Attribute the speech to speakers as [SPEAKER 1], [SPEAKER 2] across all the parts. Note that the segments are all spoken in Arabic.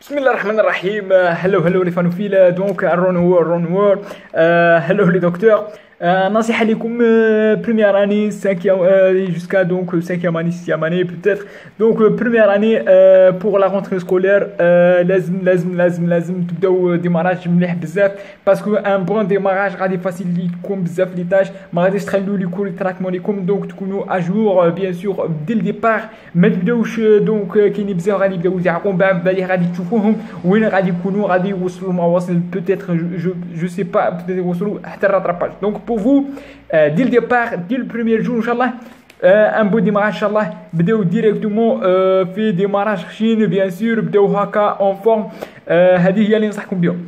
[SPEAKER 1] بسم الله الرحمن الرحيم. هلو هلو لي فانوفيل دونك رون هو رون هو. هلو لي دكتور. نصيحه لكم بريمير اني سانكيام جوسكا دونك سانكيام اني سيام اني بوتيتر دونك بريمير اني بور لا رونتري سكولير لازم لازم لازم لازم تبداو ديماراج مليح بزاف باسكو ان بون ديماراج غادي يفاسيليتكم بزاف لي تاش ما غاديش تخلوا ليكم التراكمون ليكم دونك تكونوا اجور بيان سور دي الديبار ما تبداوش دونك كاينين بزاف غادي يبداو يزعقوا بعد بالي غادي تشوفوهم وين غادي يكونوا غادي يوصلوا ما واصل بوتيتر جو جو سي با بوتيتر يوصلوا حتى الراتراباج دونك pour vous euh, dès le départ, dès le premier jour, Inch'Allah, euh, un beau démarrage, Inch'Allah, بداو directement euh, في démarrage خشين bien sûr بداو هكا en forme هذه هي اللي ننصحكم بهم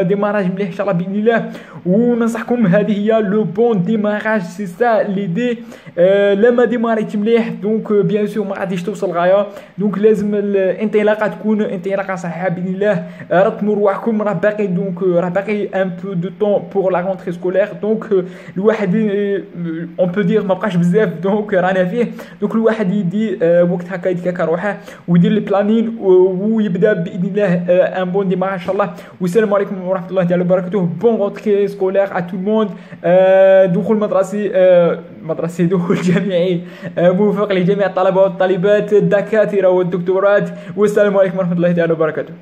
[SPEAKER 1] ديماراج مليح ان شاء الله باذن الله وننصحكم هذه هي le bon démarrage c'est ça l'idée لما ديماريت مليح donc bien sûr ما غاديش توصل غايه donc لازم الانطلاقه تكون انطلاقه صحيحه باذن الله رتموا رواحكم راه باقي donc راه باقي un peu de temps pour la rentrée scolaire donc الواحد on peut dire ما بقاش بزاف donc رانا فيه donc الواحد يدي وقت هكا يتكاكا روحه ويدير ال planning ويبدا باذن الله un bon démarrage ان شاء الله والسلام عليكم ورحمة الله تعالى وبركاته. bonne rentrée scolaire à tout le monde دخول مدرسي مدرسي دخول جامعي. موفق لجميع الطلبه والطالبات الدكاتره والدكتورات. والسلام عليكم ورحمة الله تعالى وبركاته.